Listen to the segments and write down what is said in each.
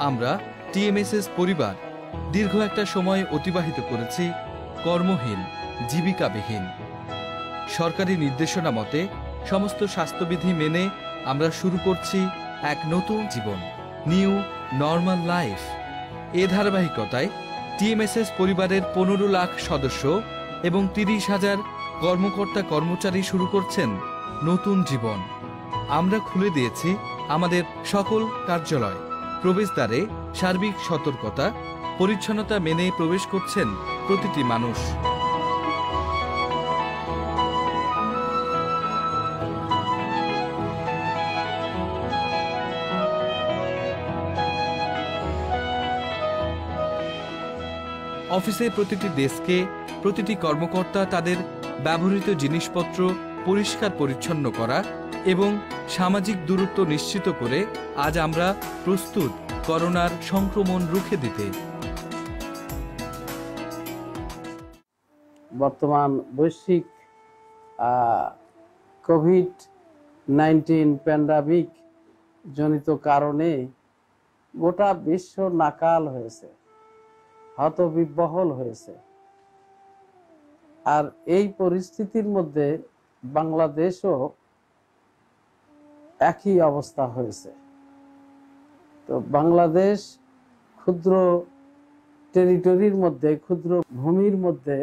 আমরা টিএমএসএস পরিবার দীর্ঘ একটা সময় অতিবাহিত করেছি কর্মহীন, জীবিকাবিহীন। সরকারি নির্দেশনা মতে সমস্ত স্বাস্থ্যবিধি মেনে আমরা শুরু করছি এক নতুন জীবন, নিউ নর্মাল লাইফ। এ ধারাবাহিকতায় টিএমএসএস পরিবারের পনেরো লাখ সদস্য এবং তিরিশ হাজার কর্মকর্তা কর্মচারী শুরু করছেন নতুন জীবন। আমরা খুলে দিয়েছি আমাদের সকল কার্যালয়। প্রবেশদ্বারে সার্বিক সতর্কতা, পরিচ্ছন্নতা মেনে প্রবেশ করছেন প্রতিটি মানুষ। অফিসের প্রতিটি ডেস্কে প্রতিটি কর্মকর্তা তাদের ব্যবহৃত জিনিসপত্র পরিষ্কার পরিচ্ছন্ন করা এবং সামাজিক দূরত্ব নিশ্চিত করে আজ আমরা প্রস্তুত করোনার সংক্রমণ রুখে দিতে। বর্তমান বৈশ্বিক কোভিড নাইন্টিন প্যান্ডামিক জনিত কারণে গোটা বিশ্ব নাকাল হয়েছে, হতবিব্বহল হয়েছে। আর এই পরিস্থিতির মধ্যে বাংলাদেশও একই অবস্থা হয়েছে। তো বাংলাদেশ ক্ষুদ্র টেরিটরির মধ্যে, ক্ষুদ্র ভূমির মধ্যে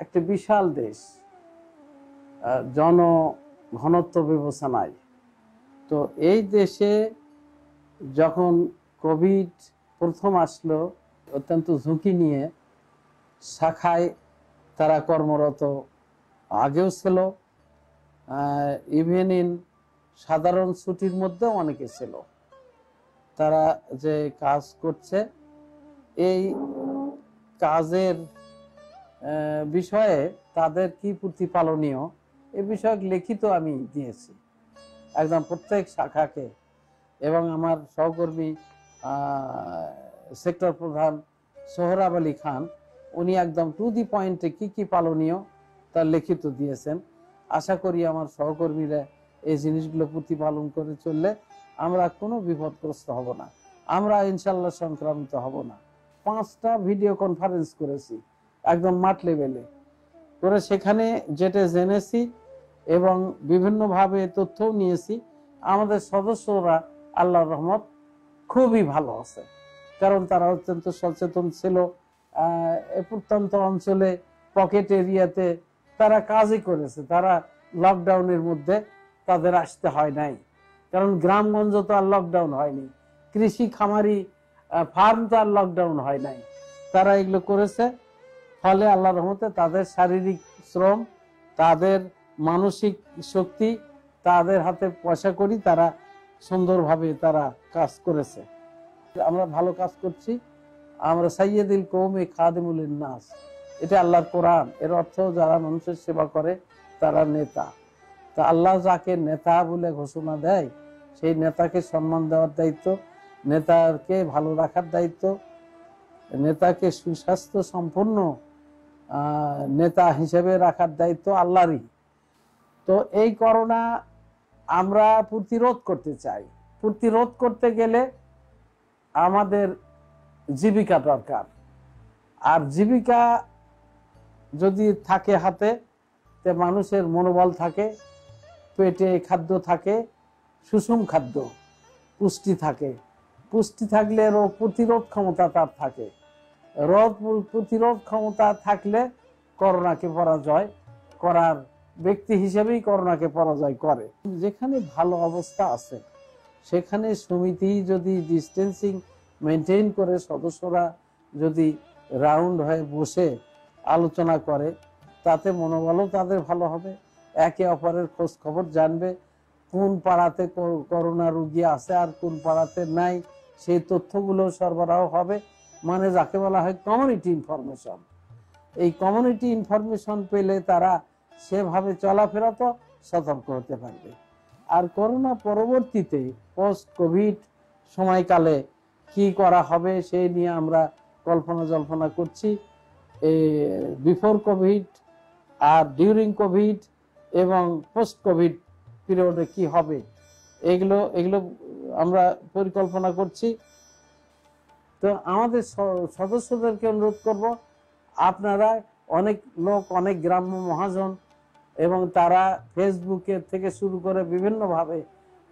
একটা বিশাল দেশ। জন ঘনত্ব বিবেচনায় তো এই দেশে যখন কোভিড প্রথম আসলো, অত্যন্ত ঝুঁকি নিয়ে শাখায় তারা কর্মরত আগেও ছিল। ইভেন ইন সাধারণ ছুটির মধ্যেও অনেকে ছিল। তারা যে কাজ করছে, এই কাজের বিষয়ে তাদের কি প্রতিপালনীয়, এ বিষয়ক লিখিত আমি দিয়েছি। একদম প্রত্যেক শাখাকে এবং আমার সহকর্মী সেক্টর প্রধান সোহরাব আলী খান, উনি একদম টু দি পয়েন্টে কি কি পালনীয় তার লিখিত দিয়েছেন। আশা করি আমার সহকর্মীরা এই জিনিসগুলো প্রতিপালন করে চললে আমরা কোনো বিপদগ্রস্ত হব না। আমরা ইনশাল্লাহ সংক্রামিত হব না। পাঁচটা ভিডিও কনফারেন্স করেছি, একদম মাঠ লেভেলে করে সেখানে যেটা জেনেছি এবং বিভিন্নভাবে তথ্যও নিয়েছি, আমাদের সদস্যরা আল্লাহর রহমত খুবই ভালো আছে। কারণ তারা অত্যন্ত সচেতন ছিল প্রত্যন্ত অঞ্চলে পকেট এরিয়াতে তারা কাজই করেছে। তারা লকডাউনের মধ্যে তাদের আসতে হয় নাই। কারণ গ্রামগঞ্জ তো আর লকডাউন হয়নি। কৃষি, খামারি ফার্ম তো আর লকডাউন হয় নাই। তারা এগুলো করেছে, ফলে আল্লাহ রহমতে তাদের শারীরিক শ্রম, তাদের মানসিক শক্তি, তাদের হাতে পয়সা করি তারা সুন্দরভাবে তারা কাজ করেছে। আমরা ভালো কাজ করছি। আমরা সাইয়েদিল কৌমে খাদিমুল নাস। এটা আল্লাহর কোরআন। এর অর্থ যারা মানুষের সেবা করে, তারা নেতা। তা আল্লাহ যাকে নেতা বলে ঘোষণা দেয়, সেই নেতাকে সম্মান দেওয়ার দায়িত্ব, নেতাকে ভালো রাখার দায়িত্ব, নেতাকে সুস্বাস্থ্য সম্পন্ন নেতা হিসেবে রাখার দায়িত্ব আল্লাহরই। তো এই করোনা আমরা প্রতিরোধ করতে চাই। প্রতিরোধ করতে গেলে আমাদের জীবিকা দরকার। আর জীবিকা যদি থাকে হাতে, তে মানুষের মনোবল থাকে পেটে খাদ্য থাকে, সুষম খাদ্য, পুষ্টি থাকে। পুষ্টি থাকলে রোগ প্রতিরোধ ক্ষমতা তার থাকে। রোগ প্রতিরোধ ক্ষমতা থাকলে করোনাকে পরাজয় করার ব্যক্তি হিসেবেই করোনাকে পরাজয় করে। যেখানে ভালো অবস্থা আছে, সেখানে সমিতি যদি ডিস্টেন্সিং মেনটেন করে, সদস্যরা যদি রাউন্ড হয়ে বসে আলোচনা করে, তাতে মনোবলও তাদের ভালো হবে। একে অপরের খোঁজ খবর জানবে, কোন পাড়াতে করোনা রুগী আছে আর কোন পাড়াতে নাই, সেই তথ্যগুলো সরবরাহ হবে। মানে যাকে বলা হয় কমিউনিটি ইনফরমেশন এই কমিউনিটি ইনফরমেশন পেলে তারা সেভাবে চলাফেরা তো সতর্ক হতে পারবে। আর করোনা পরবর্তীতে পোস্ট কোভিড সময়কালে কি করা হবে সেই নিয়ে আমরা কল্পনা জল্পনা করছি। বিফোর কোভিড আর ডিউরিং কোভিড এবং পোস্ট কোভিড পিরিয়ডে কি হবে? এগুলো এগুলো আমরা পরিকল্পনা করছি। তো আমাদের সদস্যদেরকে অনুরোধ করব, আপনারা অনেক লোক, অনেক গ্রাম্য মহাজন এবং তারা ফেসবুকে থেকে শুরু করে বিভিন্নভাবে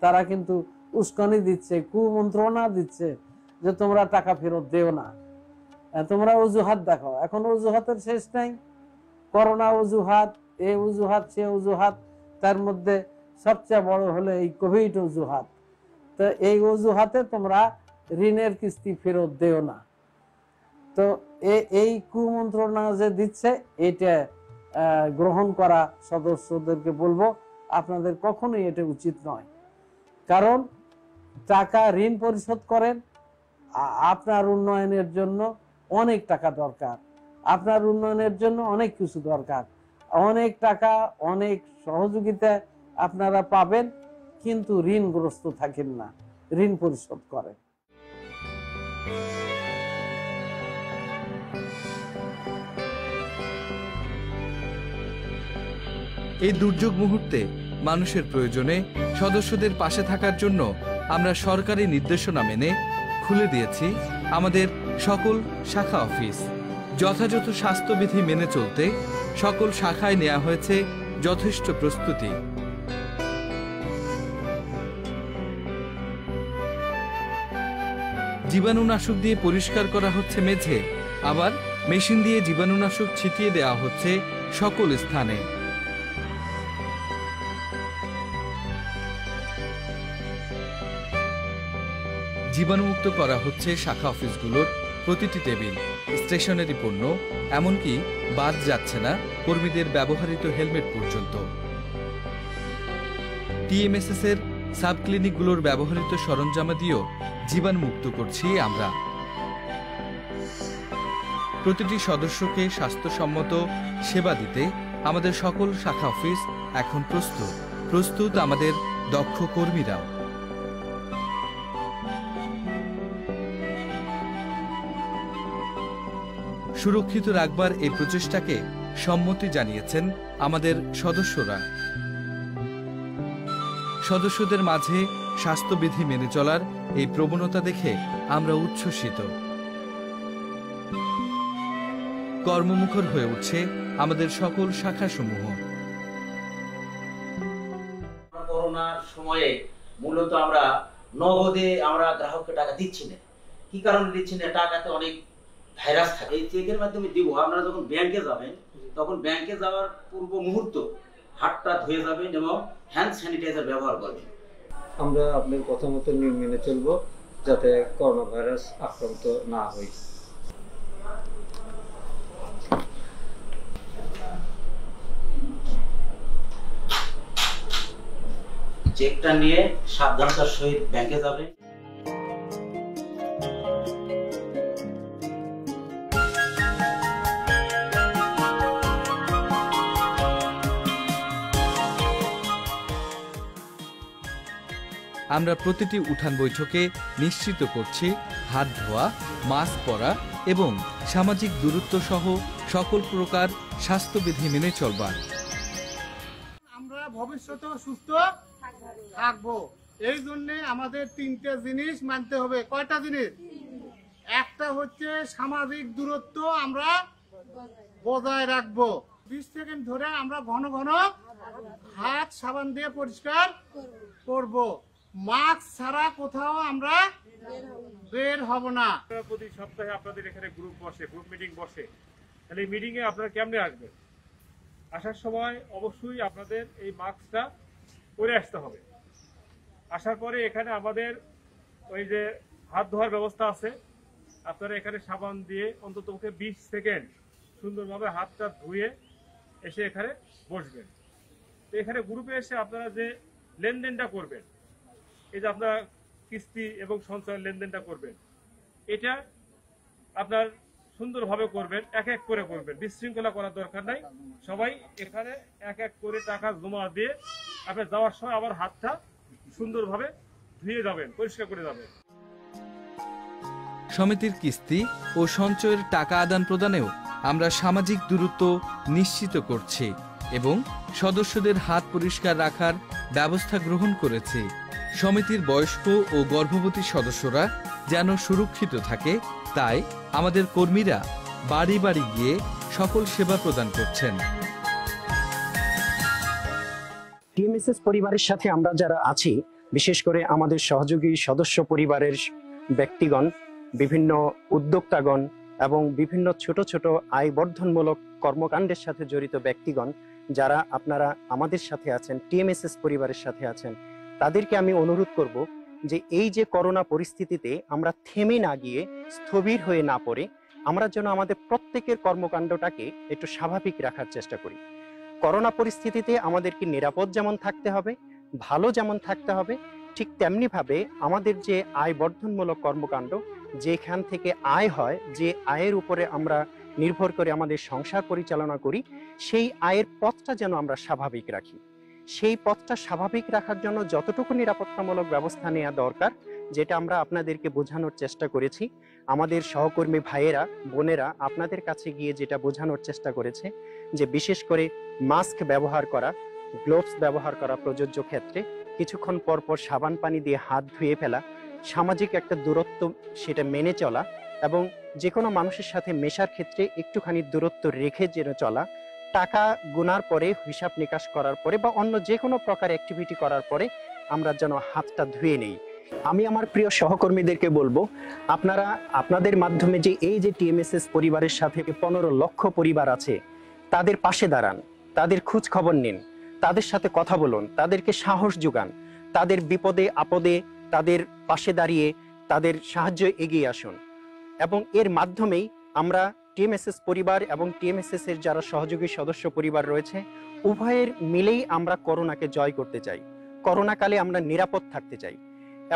তারা কিন্তু উস্কানি দিচ্ছে, কুমন্ত্রণা দিচ্ছে যে তোমরা টাকা ফেরত দেও না। তোমরা অজুহাত দেখো এখন অজুহাতের শেষ নাই। করোনা অজুহাত এ অজুহাত, সে অজুহাত, তার মধ্যে সবচেয়ে বড় হলো এই কোভিড অজুহাত। তো এই অজুহাতে তোমরা ঋণের কিস্তি ফেরত দেও না। তো এই কুমন্ত্রণা যে দিচ্ছে, এটা গ্রহণ করা সদস্যদেরকে বলব, আপনাদের কখনোই এটা উচিত নয়। কারণ টাকা ঋণ পরিশোধ করেন আপনার উন্নয়নের জন্য অনেক টাকা দরকার। আপনার উন্নয়নের জন্য অনেক কিছু দরকার। অনেক টাকা, অনেক সহযোগিতা আপনারা পাবেন, কিন্তু ঋণগ্রস্ত থাকেন না, ঋণ পরিশোধ করেন। এই দুর্যোগ মুহূর্তে মানুষের প্রয়োজনে সদস্যদের পাশে থাকার জন্য আমরা সরকারি নির্দেশনা মেনে খুলে দিয়েছি আমাদের সকল শাখা অফিস। যথাযথ স্বাস্থ্যবিধি মেনে চলতে সকল শাখায় নেওয়া হয়েছে যথেষ্ট প্রস্তুতি। জীবাণুনাশক দিয়ে পরিষ্কার করা হচ্ছে মেঝে, আবার মেশিন দিয়ে জীবাণুনাশক ছিটিয়ে দেওয়া হচ্ছে সকল স্থানে। জীবাণুমুক্ত করা হচ্ছে শাখা অফিসগুলোর প্রতিটি টেবিল, স্টেশনারি পণ্য, এমনকি বাদ যাচ্ছে না কর্মীদের ব্যবহৃত হেলমেট পর্যন্ত। টিএমএসএস এর সাব ক্লিনিকগুলোর ব্যবহৃত সরঞ্জামাদিও জীবাণুমুক্ত করছি আমরা। প্রতিটি সদস্যকে স্বাস্থ্যসম্মত সেবা দিতে আমাদের সকল শাখা অফিস এখন প্রস্তুত। প্রস্তুত আমাদের দক্ষ কর্মীরাও। সুরক্ষিত রাখবার এই প্রচেষ্টাকে সম্মতি জানিয়েছেন আমাদের সদস্যরা। সদস্যদের মাঝে স্বাস্থ্যবিধি মেনে চলার এই প্রবণতা দেখে আমরা উচ্ছ্বসিত। কর্মমুখর হয়ে উঠছে আমাদের সকল শাখাসমূহ। করোনার সময়ে মূলত আমরা নগদে আমরা গ্রাহককে টাকা দিচ্ছি না। কি কারণে দিচ্ছি না? টাকাতে অনেক ভাইরাস থাকে। এই চেকের মাধ্যমে দিব। আপনারা যখন ব্যাংকে যাবেন তখন ব্যাংকে যাওয়ার পূর্ব মুহূর্ত হাতটা ধুয়ে যাবেন এবং হ্যান্ড স্যানিটাইজার ব্যবহার করবেন। আমরা আপনার কথা মতো নিয়ম মেনে চলবো যাতে করোনা ভাইরাস আক্রান্ত না হই। চেকটা নিয়ে সাবধানতার সহিত ব্যাংকে যাবেন। আমরা প্রতিটি উঠান বৈঠকে নিশ্চিত করছি হাত ধোয়া, মাস্ক পরা এবং সামাজিক দূরত্ব সহ সকল প্রকার স্বাস্থ্যবিধি মেনে চলবার। আমরা ভবিষ্যতেও সুস্থ থাকব। এই জন্য আমাদের তিনটে জিনিস মানতে হবে। কয়টা জিনিস? একটা হচ্ছে সামাজিক দূরত্ব আমরা বজায় রাখব। বিশ সেকেন্ড ধরে আমরা ঘন ঘন হাত সাবান দিয়ে পরিষ্কার করব। মাস্ক ছাড়া কোথাও আমরা বের হব না। প্রতি সপ্তাহে আপনাদের এখানে গ্রুপ বসে গ্রুপ মিটিং বসে। তাহলে এই মিটিংয়ে আপনারা কেমনে আসবেন? আসার সময় অবশ্যই আপনাদের এই মাস্কটা পরে আসতে হবে। আসার পরে এখানে আমাদের ওই যে হাত ধোয়ার ব্যবস্থা আছে। আপনারা এখানে সাবান দিয়ে অন্তত বিশ সেকেন্ড সুন্দরভাবে হাতটা ধুয়ে এসে এখানে বসবেন। এখানে গ্রুপে এসে আপনারা যে লেনদেনটা করবেন এই যে আপনারা কিস্তি এবং সঞ্চয় লেনদেনটা করবেন, এটা আপনার সুন্দরভাবে করবেন, এক এক করে করবেন, বিশৃঙ্খলা করার দরকার নাই। সবাই এখানে এক এক করে টাকা জমা দিয়ে আপনি যাওয়ার সময় আবার হাতটা সুন্দরভাবে ধুয়ে যাবেন, পরিষ্কার করে যাবেন। সমিতির কিস্তি ও সঞ্চয়ের টাকা আদান প্রদানেও আমরা সামাজিক দূরত্ব নিশ্চিত করছি এবং সদস্যদের হাত পরিষ্কার রাখার ব্যবস্থা গ্রহণ করেছি। সমিতির বয়স্ক ও গর্ভবতী সদস্যরা যেন সুরক্ষিত থাকে, তাই আমাদের কর্মীরা বাড়ি বাড়ি গিয়ে সকল সেবা প্রদান করছেন। টিএমএসএস পরিবারের সাথে আমরা যারা আছি, বিশেষ করে আমাদের সহযোগী সদস্য পরিবারের ব্যক্তিগণ, বিভিন্ন উদ্যোক্তাগণ এবং বিভিন্ন ছোট ছোট আয় বর্ধনমূলক কর্মকাণ্ডের সাথে জড়িত ব্যক্তিগণ, যারা আপনারা আমাদের সাথে আছেন, টিএমএসএস পরিবারের সাথে আছেন তাদেরকে আমি অনুরোধ করব যে এই যে করোনা পরিস্থিতিতে আমরা থেমে না গিয়ে, স্থবির হয়ে না পড়ে, আমরা যেন আমাদের প্রত্যেকের কর্মকাণ্ডটাকে একটু স্বাভাবিক রাখার চেষ্টা করি। করোনা পরিস্থিতিতে আমাদেরকে নিরাপদ যেমন থাকতে হবে, ভালো যেমন থাকতে হবে, ঠিক তেমনিভাবে আমাদের যে আয় বর্ধনমূলক কর্মকাণ্ড, যেখান থেকে আয় হয়, যে আয়ের উপরে আমরা নির্ভর করে আমাদের সংসার পরিচালনা করি, সেই আয়ের পথটা যেন আমরা স্বাভাবিক রাখি। সেই পথটা স্বাভাবিক রাখার জন্য যতটুকু নিরাপত্তামূলক ব্যবস্থা নেওয়া দরকার, যেটা আমরা আপনাদেরকে বোঝানোর চেষ্টা করেছি। আমাদের সহকর্মী ভাইয়েরা, বোনেরা আপনাদের কাছে গিয়ে যেটা বোঝানোর চেষ্টা করেছে, যে বিশেষ করে মাস্ক ব্যবহার করা, গ্লোভস ব্যবহার করা প্রযোজ্য ক্ষেত্রে, কিছুক্ষণ পর পর সাবান পানি দিয়ে হাত ধুয়ে ফেলা, সামাজিক একটা দূরত্ব সেটা মেনে চলা এবং যে কোনো মানুষের সাথে মেশার ক্ষেত্রে একটুখানি দূরত্ব রেখে যেন চলা টাকা গোনার পরে, হিসাব নিকাশ করার পরে বা অন্য যে কোনো প্রকার অ্যাক্টিভিটি করার পরে আমরা যেন হাতটা ধুয়ে নেই। আমি আমার প্রিয় সহকর্মীদেরকে বলব, আপনারা, আপনাদের মাধ্যমে যে এই যে টিএমএসএস পরিবারের সাথে পনেরো লক্ষ পরিবার আছে, তাদের পাশে দাঁড়ান, তাদের খোঁজ খবর নিন, তাদের সাথে কথা বলুন, তাদেরকে সাহস যোগান, তাদের বিপদে, আপদে, তাদের পাশে দাঁড়িয়ে তাদের সাহায্য এগিয়ে আসুন। এবং এর মাধ্যমেই আমরা টিএমএসএস পরিবার এবং টিএমএসএস এর যারা সহযোগী সদস্য পরিবার রয়েছে, উভয়ের মিলেই আমরা করোনাকে জয় করতে চাই। করোনা কালে আমরা নিরাপদ থাকতে চাই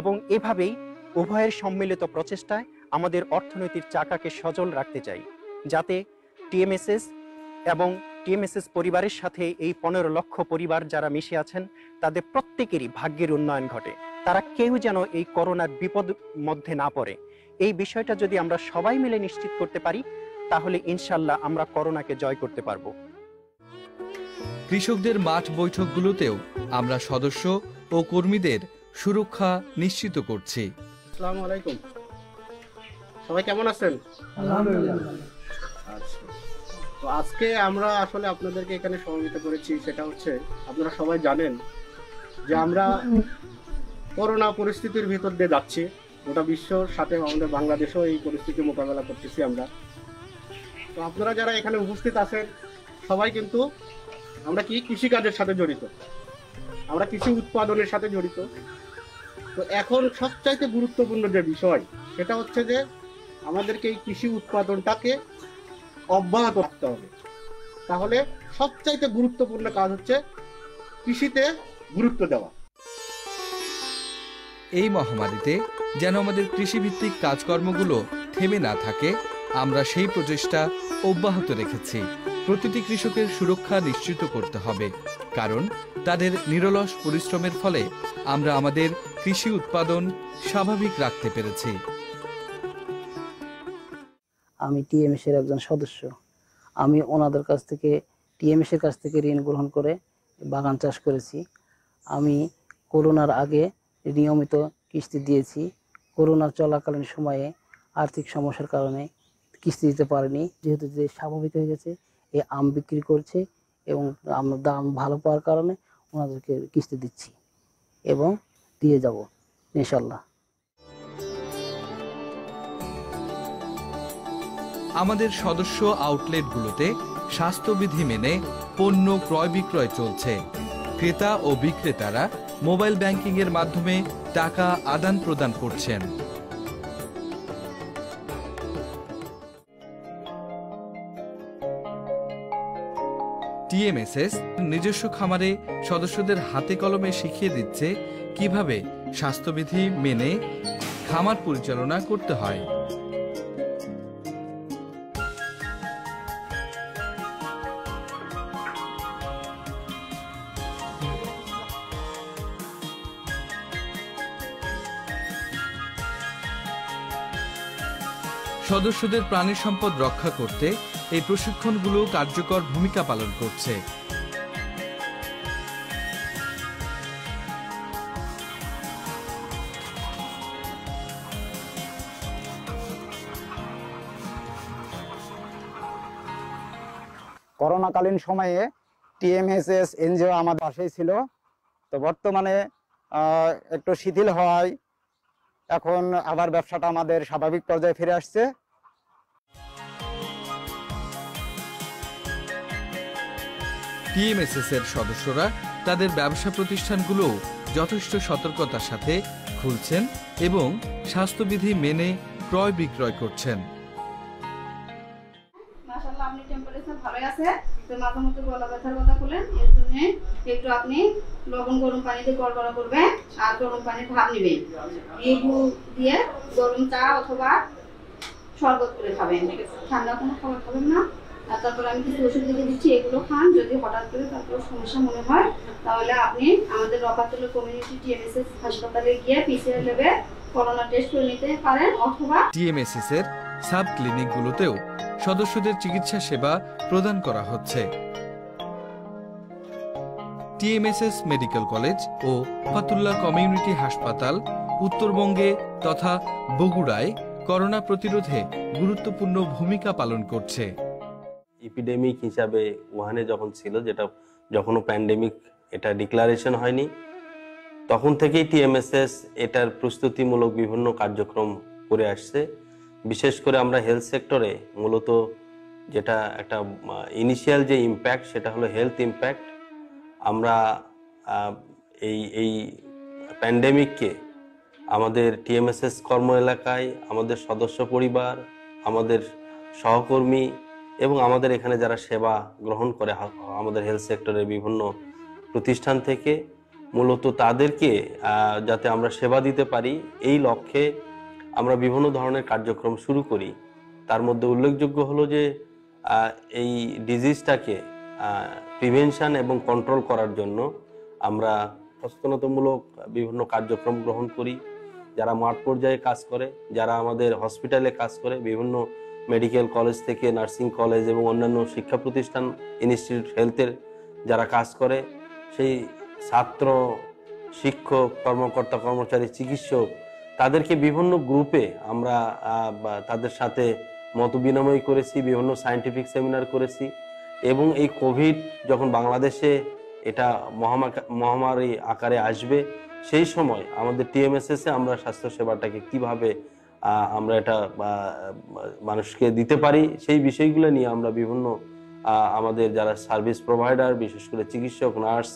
এবং এভাবেই উভয়ের সম্মিলিত প্রচেষ্টায় আমাদের অর্থনৈতিক চাকাকে সচল রাখতে চাই যাতে টিএমএসএস এবং টিএমএসএস পরিবারের সাথে এই পনেরো লক্ষ পরিবার যারা মিশে আছেন, তাদের প্রত্যেকেরই ভাগ্যের উন্নয়ন ঘটে। তারা কেউ যেন এই করোনার বিপদ মধ্যে না পড়ে। এই বিষয়টা যদি আমরা সবাই মিলে নিশ্চিত করতে পারি তাহলে ইনশাল্লাহ আমরা করোনাকে জয় করতে পারব। কৃষকদের মাঠ বৈঠকগুলোতেও আমরা সদস্য ও কর্মীদের সুরক্ষা নিশ্চিত করছি। আসসালামু আলাইকুম। সবাই কেমন আছেন? আচ্ছা। তো আজকে আমরা আসলে আপনাদেরকে এখানে সমবেত করেছি সেটা হচ্ছে আপনারা সবাই জানেন যে আমরা করোনা পরিস্থিতির ভিতর দিয়ে যাচ্ছি। গোটা বিশ্বর সাথে আমাদের বাংলাদেশেও এই পরিস্থিতি মোকাবেলা করতেছি আমরা। তো আপনারা যারা এখানে উপস্থিত আছেন, সবাই কিন্তু আমরা কি কৃষিকাজের সাথে জড়িত? আমরা কৃষি উৎপাদনের সাথে জড়িত। তো এখন সবচাইতে গুরুত্বপূর্ণ যে বিষয়, সেটা হচ্ছে যে আমাদেরকে এই কৃষি উৎপাদনটাকে অব্যাহত রাখতে হবে। তাহলে সবচাইতে গুরুত্বপূর্ণ কাজ হচ্ছে কৃষিতে গুরুত্ব দেওয়া। এই মহামারীতে যেন আমাদের কৃষিভিত্তিক কাজকর্মগুলো থেমে না থাকে আমরা সেই প্রচেষ্টা অব্যাহত রেখেছি। প্রতিটি কৃষকের সুরক্ষা নিশ্চিত করতে হবে। কারণ তাদের নিরলস পরিশ্রমের ফলে আমরা আমাদের কৃষি উৎপাদন স্বাভাবিক রাখতে পেরেছি। আমি টিএমএস এর একজন সদস্য। আমি ওনাদের কাছ থেকে, টিএমএস এর কাছ থেকে ঋণ গ্রহণ করে বাগান চাষ করেছি। আমি করোনার আগে নিয়মিত কিস্তি দিয়েছি। করোনা চলাকালীন সময়ে আর্থিক সমস্যার কারণে কিস্তি দিতে পারেনি, যেহেতু যে স্বাভাবিক হয়ে গেছে এই আম বিক্রি করছে এবং আমরা দাম ভালো পাওয়ার কারণে ওনাদেরকে কিস্তি দিচ্ছি এবং দিয়ে যাব ইনশাল্লাহ আমাদের সদস্য আউটলেটগুলোতে স্বাস্থ্যবিধি মেনে পণ্য ক্রয় বিক্রয় চলছে। ক্রেতা ও বিক্রেতারা মোবাইল ব্যাংকিং এর মাধ্যমে টাকা আদান প্রদান করছেন। টিএমএসএস নিজস্ব খামারে সদস্যদের হাতে কলমে শিখিয়ে দিচ্ছে কীভাবে স্বাস্থ্যবিধি মেনে খামার পরিচালনা করতে হয়। সদস্যদের প্রাণী সম্পদ রক্ষা করতে এই প্রশিক্ষণগুলো কার্যকর ভূমিকা পালন করছে। করোনাকালীন সময়ে টিএমএসএস, এনজিও আমাদের পাশেই ছিল। তো বর্তমানে একটু শিথিল হওয়ায় এখন আবার ব্যবসাটা আমাদের স্বাভাবিক পর্যায়ে ফিরে আসছে। টিএমএসএস এর সদস্যরা তাদের ব্যবসা প্রতিষ্ঠানগুলো যথেষ্ট সতর্কতার সাথে খুলছেন এবং স্বাস্থ্যবিধি মেনে ক্রয় বিক্রয় করছেন। কথা বলেন জন্য একটু আপনি লবণ, গরম পানিতে করবেন আর গরম দিয়ে অথবা শরবত করে খাবেন। ঠান্ডা কোনো খাবার খাবেন না। আর তারপর আমি কিছু ওষুধ লিখে দিচ্ছি, এগুলো খান। যদি হঠাৎ করে তারপর সমস্যা মনে হয়, তাহলে আপনি আমাদের রপাতলা কমিউনিটি টিএমএসএস হাসপাতালে গিয়ে পিসিআর লেবে করোনা টেস্ট করে নিতে পারেন অথবা টিএমএসএস এর সাব ক্লিনিকগুলোতেও সদস্যদের চিকিৎসা সেবা প্রদান করা হচ্ছে। টিএমএসএস মেডিকেল কলেজ ও ফাতুল্লাহ কমিউনিটি হাসপাতাল উত্তরবঙ্গে তথা বগুড়ায় করোনা প্রতিরোধে গুরুত্বপূর্ণ ভূমিকা পালন করছে। এপিডেমিক হিসাবে উহানে যখন ছিল, যেটা যখনও প্যান্ডেমিক এটা ডিক্লারেশন হয়নি, তখন থেকেই টিএমএসএস এটার প্রস্তুতিমূলক বিভিন্ন কার্যক্রম করে আসছে। বিশেষ করে আমরা হেলথ সেক্টরে মূলত যেটা একটা ইনিশিয়াল যে ইম্প্যাক্ট সেটা হলো হেলথ ইম্প্যাক্ট আমরা এই এই প্যান্ডেমিককে আমাদের টিএমএসএস কর্ম এলাকায় আমাদের সদস্য পরিবার, আমাদের সহকর্মী এবং আমাদের এখানে যারা সেবা গ্রহণ করে আমাদের হেলথ সেক্টরের বিভিন্ন প্রতিষ্ঠান থেকে, মূলত তাদেরকে যাতে আমরা সেবা দিতে পারি, এই লক্ষ্যে আমরা বিভিন্ন ধরনের কার্যক্রম শুরু করি। তার মধ্যে উল্লেখযোগ্য হলো যে এই ডিজিজটাকে প্রিভেনশন এবং কন্ট্রোল করার জন্য আমরা সচেতনতামূলক বিভিন্ন কার্যক্রম গ্রহণ করি। যারা মাঠ পর্যায়ে কাজ করে, যারা আমাদের হসপিটালে কাজ করে, বিভিন্ন মেডিকেল কলেজ থেকে নার্সিং কলেজ এবং অন্যান্য শিক্ষা প্রতিষ্ঠান, ইনস্টিটিউট হেলথের যারা কাজ করে, সেই ছাত্র, শিক্ষক, কর্মকর্তা, কর্মচারী, চিকিৎসক, তাদেরকে বিভিন্ন গ্রুপে আমরা তাদের সাথে মত বিনিময় করেছি, বিভিন্ন সায়েন্টিফিক সেমিনার করেছি এবং এই কোভিড যখন বাংলাদেশে এটা মহামারী আকারে আসবে, সেই সময় আমাদের টিএমএসএস আমরা স্বাস্থ্য সেবাটাকে কীভাবে আমরা এটা মানুষকে দিতে পারি। সেই বিষয়গুলো নিয়ে আমরা বিভিন্ন আমাদের যারা সার্ভিস প্রোভাইডার বিশেষ করে চিকিৎসক নার্স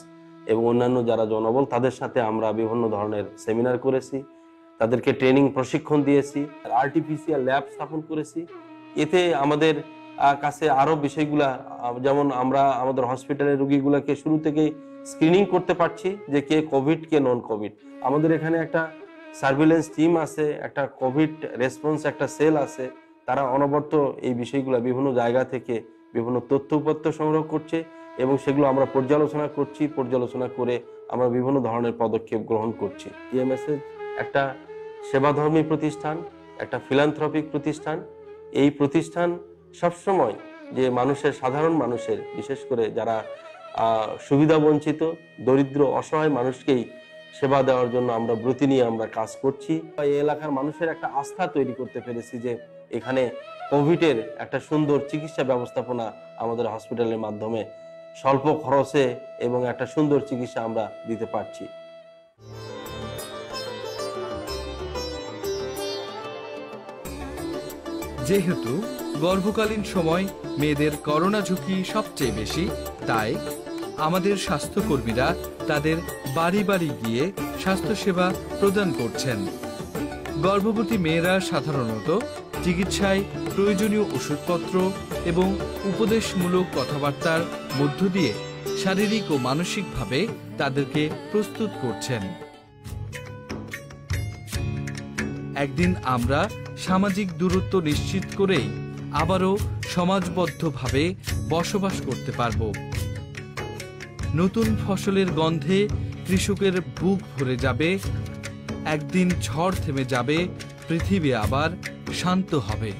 এবং অন্যান্য যারা জনবল, তাদের সাথে আমরা বিভিন্ন ধরনের সেমিনার করেছি। তাদেরকে ট্রেনিং প্রশিক্ষণ দিয়েছি। আর্টিফিশিয়াল ল্যাব স্থাপন করেছি। এতে আমাদের কাছে আরও বিষয়গুলা যেমন আমরা আমাদের হসপিটালের রোগীগুলোকে শুরু থেকেই স্ক্রিনিং করতে পারছি যে কে কোভিড কে নন কোভিড আমাদের এখানে একটা সার্ভিলেন্স টিম আছে একটা কোভিড রেসপন্স একটা সেল আছে। তারা অনবরত এই বিষয়গুলো বিভিন্ন জায়গা থেকে বিভিন্ন তথ্য সংগ্রহ করছে এবং সেগুলো আমরা পর্যালোচনা করছি। পর্যালোচনা করে আমরা বিভিন্ন ধরনের পদক্ষেপ গ্রহণ করছি। টিএমএস একটা সেবাধর্মী প্রতিষ্ঠান একটা ফিলান্থ্রপিক প্রতিষ্ঠান। এই প্রতিষ্ঠান সবসময় যে মানুষের সাধারণ মানুষের বিশেষ করে যারা আহ, সুবিধা বঞ্চিত দরিদ্র অসহায় মানুষকেই সেবা দেওয়ার জন্য আমরা ব্রতি নিয়ে আমরা কাজ করছি। এই এলাকার মানুষের একটা আস্থা তৈরি করতে পেরেছি যে এখানে কোভিডের একটা সুন্দর চিকিৎসা ব্যবস্থাপনা আমাদের হসপিটালের মাধ্যমে স্বল্প খরচে এবং একটা সুন্দর চিকিৎসা আমরা দিতে পারছি। যেহেতু গর্ভকালীন সময় মেয়েদের করোনা ঝুঁকি সবচেয়ে বেশি, তাই আমাদের স্বাস্থ্যকর্মীরা তাদের বাড়ি বাড়ি গিয়ে স্বাস্থ্যসেবা প্রদান করছেন। গর্ভবতী মেয়েরা সাধারণত চিকিৎসায় প্রয়োজনীয় ওষুধপত্র এবং উপদেশমূলক কথাবার্তার মধ্য দিয়ে শারীরিক ও মানসিকভাবে তাদেরকে প্রস্তুত করছেন। একদিন আমরা সামাজিক দূরত্ব নিশ্চিত করেই আবারও সমাজবদ্ধভাবে বসবাস করতে পারব। নতুন ফসলের গন্ধে কৃষকের বুক ভরে যাবে একদিন ঝড় থেমে যাবে পৃথিবী আবার শান্ত হবে।